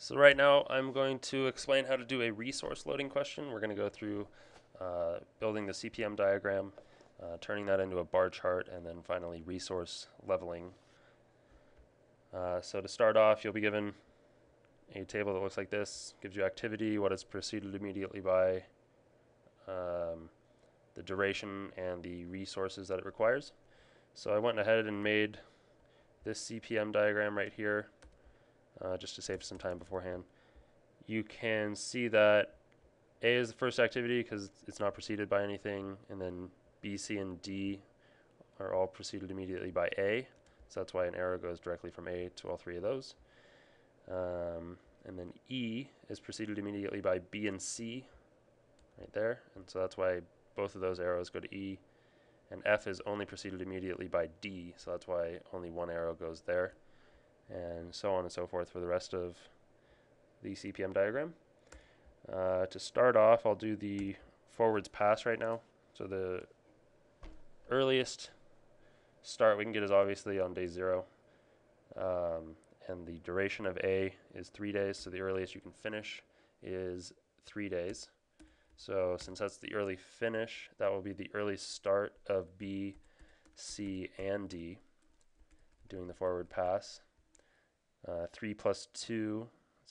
So right now I'm going to explain how to do a resource loading question. We're going to go through uh, building the CPM diagram, uh, turning that into a bar chart, and then finally resource leveling. Uh, so to start off, you'll be given a table that looks like this, gives you activity, what is preceded immediately by, um, the duration, and the resources that it requires. So I went ahead and made this CPM diagram right here uh, just to save some time beforehand. You can see that A is the first activity because it's not preceded by anything, and then B, C, and D are all preceded immediately by A. So that's why an arrow goes directly from A to all three of those. Um, and then E is preceded immediately by B and C right there. And so that's why both of those arrows go to E. And F is only preceded immediately by D. So that's why only one arrow goes there and so on and so forth for the rest of the CPM diagram. Uh, to start off, I'll do the forwards pass right now. So the earliest start we can get is obviously on day zero. Um, and the duration of A is three days, so the earliest you can finish is three days. So since that's the early finish, that will be the early start of B, C, and D doing the forward pass. Uh, 3 plus 2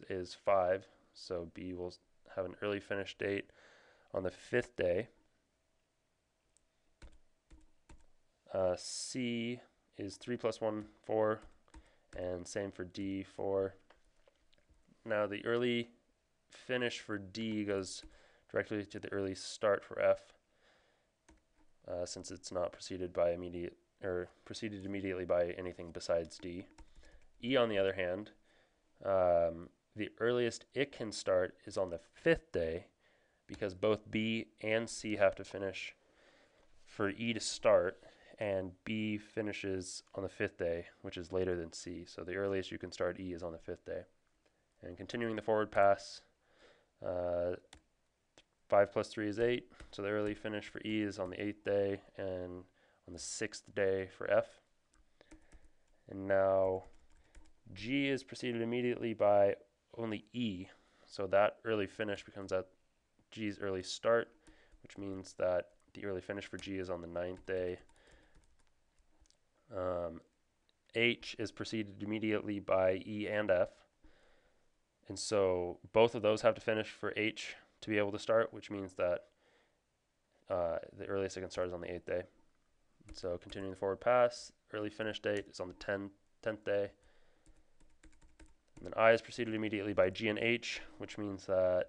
is 5, so B will have an early finish date on the fifth day. Uh, C is 3 plus 1, 4, and same for D, 4. Now the early finish for D goes directly to the early start for F, uh, since it's not preceded by immediate or preceded immediately by anything besides D. E, on the other hand, um, the earliest it can start is on the fifth day because both B and C have to finish for E to start, and B finishes on the fifth day, which is later than C. So the earliest you can start E is on the fifth day. And continuing the forward pass, uh, 5 plus 3 is 8. So the early finish for E is on the eighth day, and on the sixth day for F. And now G is preceded immediately by only E. So that early finish becomes at G's early start, which means that the early finish for G is on the ninth day. Um, H is preceded immediately by E and F. And so both of those have to finish for H to be able to start, which means that uh, the earliest it can start is on the eighth day. So continuing the forward pass, early finish date is on the 10th, 10th day. And then I is preceded immediately by G and H, which means that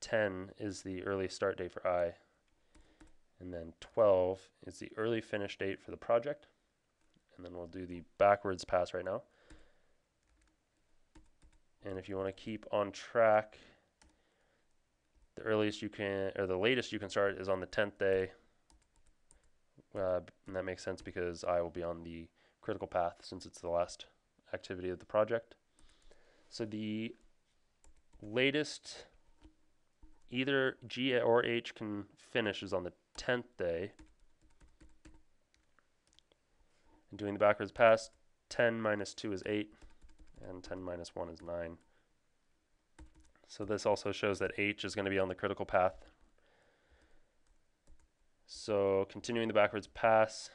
10 is the early start date for I. And then 12 is the early finish date for the project. And then we'll do the backwards pass right now. And if you want to keep on track, the earliest you can, or the latest you can start is on the 10th day. Uh, and that makes sense because I will be on the critical path since it's the last activity of the project. So the latest either G or H can finish is on the 10th day. And doing the backwards pass, 10 minus 2 is 8, and 10 minus 1 is 9. So this also shows that H is going to be on the critical path. So continuing the backwards pass,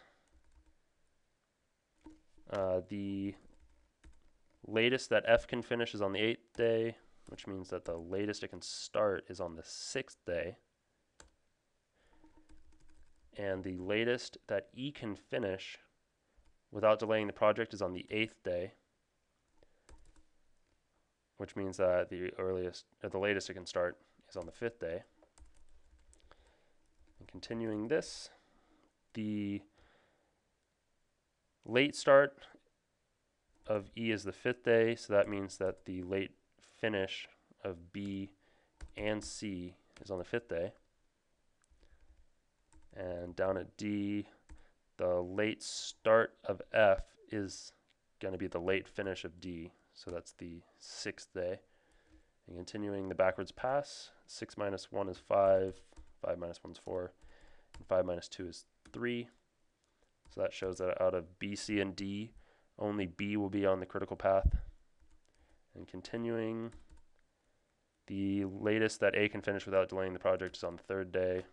uh, the latest that F can finish is on the eighth day, which means that the latest it can start is on the sixth day. And the latest that E can finish without delaying the project is on the eighth day, which means that the earliest or the latest it can start is on the fifth day. And continuing this, the late start of E is the fifth day, so that means that the late finish of B and C is on the fifth day. And down at D, the late start of F is going to be the late finish of D, so that's the sixth day. And continuing the backwards pass, 6 minus 1 is 5, 5 minus 1 is 4, and 5 minus 2 is 3. So that shows that out of B, C, and D, only B will be on the critical path. And continuing, the latest that A can finish without delaying the project is on the third day,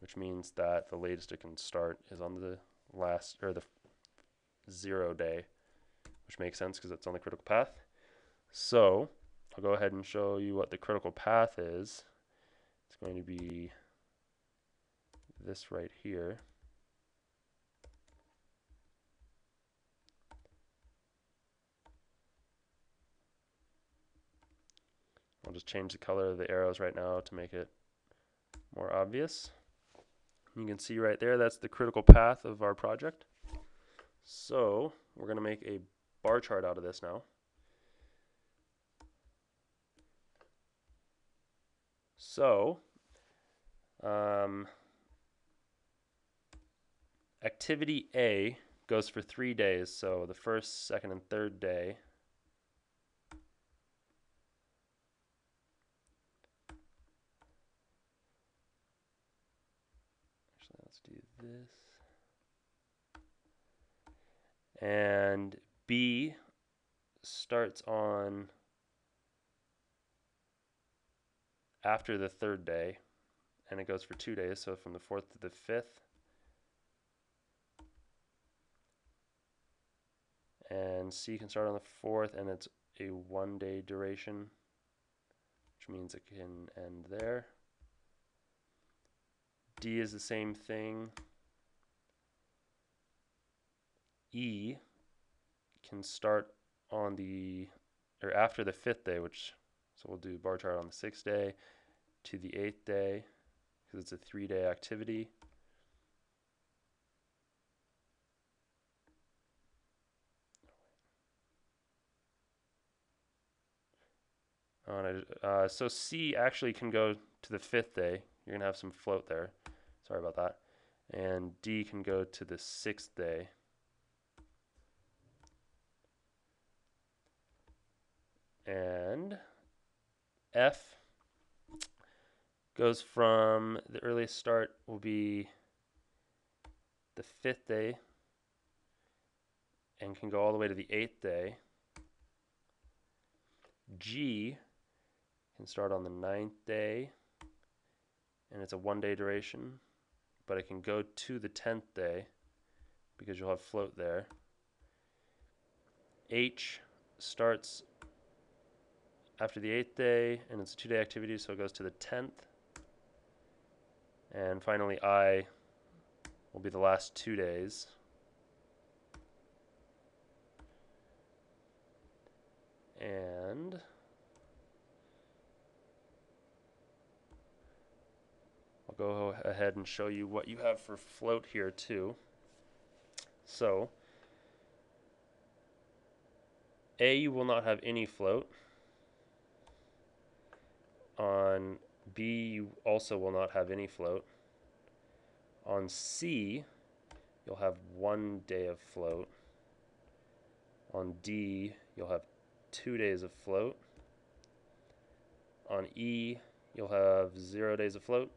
which means that the latest it can start is on the last or the zero day, which makes sense because it's on the critical path. So I'll go ahead and show you what the critical path is. It's going to be this right here. I'll just change the color of the arrows right now to make it more obvious. You can see right there, that's the critical path of our project. So we're going to make a bar chart out of this now. So, um, activity A goes for three days. So the first, second, and third day. Actually, let's do this. And B starts on after the third day, and it goes for two days, so from the fourth to the fifth. And C can start on the fourth, and it's a one day duration, which means it can end there. D is the same thing. E can start on the or after the fifth day, which so we'll do bar chart on the sixth day to the eighth day because it's a three day activity. Uh, so C actually can go to the fifth day. You're going to have some float there. Sorry about that. And D can go to the sixth day. And F goes from the earliest start will be the fifth day and can go all the way to the eighth day. G can start on the ninth day and it's a one day duration, but it can go to the tenth day because you'll have float there. H starts after the eighth day, and it's a two day activity, so it goes to the 10th. And finally, I will be the last two days. And I'll go ahead and show you what you have for float here too. So, A, you will not have any float. On B, you also will not have any float. On C, you'll have one day of float. On D, you'll have two days of float. On E, you'll have zero days of float.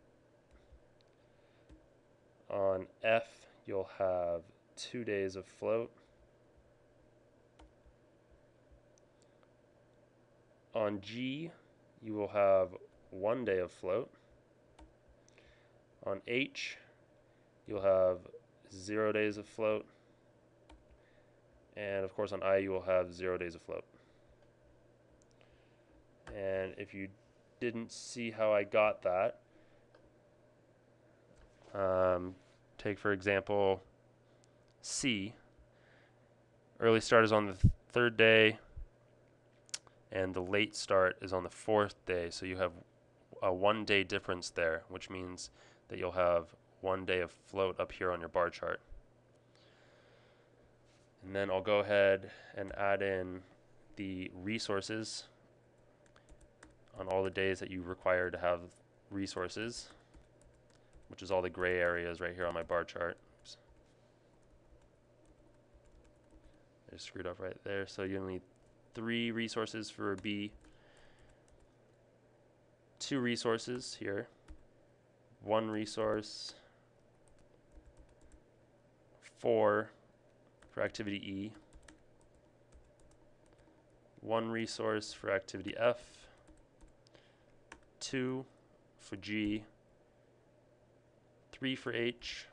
On F, you'll have two days of float. On G, you will have one day of float. On H, you'll have zero days of float. And of course on I, you will have zero days of float. And if you didn't see how I got that, um, take for example C. Early start is on the th third day, and the late start is on the fourth day. So you have a one day difference there, which means that you'll have one day of float up here on your bar chart. And then I'll go ahead and add in the resources on all the days that you require to have resources, which is all the gray areas right here on my bar chart. Oops. I screwed up right there. So you need three resources for B, two resources here, one resource, four for activity E, one resource for activity F, two for G, three for H,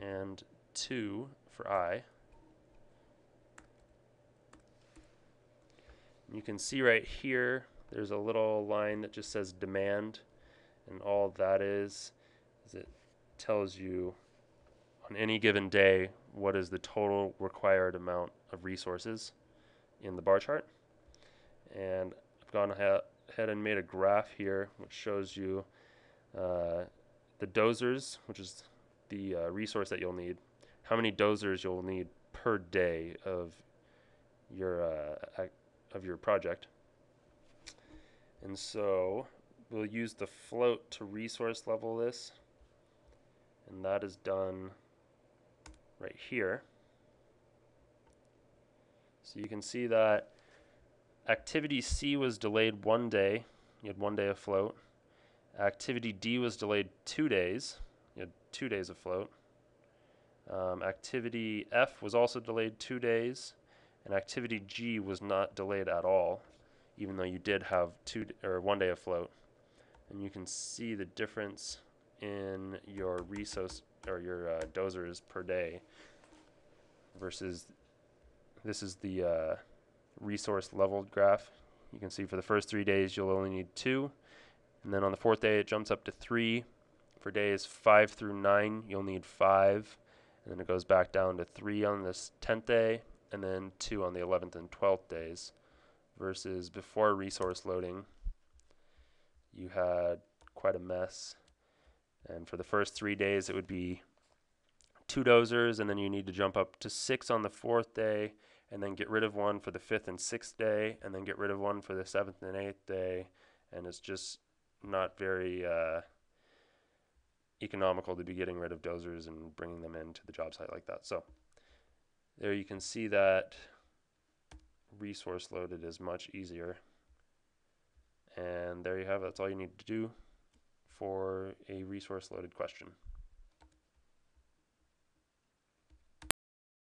and two for I. You can see right here, there's a little line that just says demand, and all that is, is it tells you on any given day what is the total required amount of resources in the bar chart. And I've gone ahead and made a graph here which shows you uh, the dozers, which is the uh, resource that you'll need, how many dozers you'll need per day of your uh, of your project. And so we'll use the float to resource level this, and that is done right here. So you can see that activity C was delayed one day. You had one day of float. Activity D was delayed two days. You had two days of float. Um, activity F was also delayed two days, and activity G was not delayed at all, even though you did have two or one day afloat. And you can see the difference in your resource or your uh, dozers per day versus this is the uh, resource leveled graph. You can see for the first three days you'll only need two, and then on the fourth day it jumps up to three. For days five through nine, you'll need five, and then it goes back down to three on this tenth day, and then two on the eleventh and twelfth days. Versus before resource loading, you had quite a mess. And for the first three days, it would be two dozers, and then you need to jump up to six on the fourth day, and then get rid of one for the fifth and sixth day, and then get rid of one for the seventh and eighth day. And it's just not very uh, economical to be getting rid of dozers and bringing them into the job site like that. So there you can see that resource loaded is much easier. And there you have it. That's all you need to do for a resource loaded question.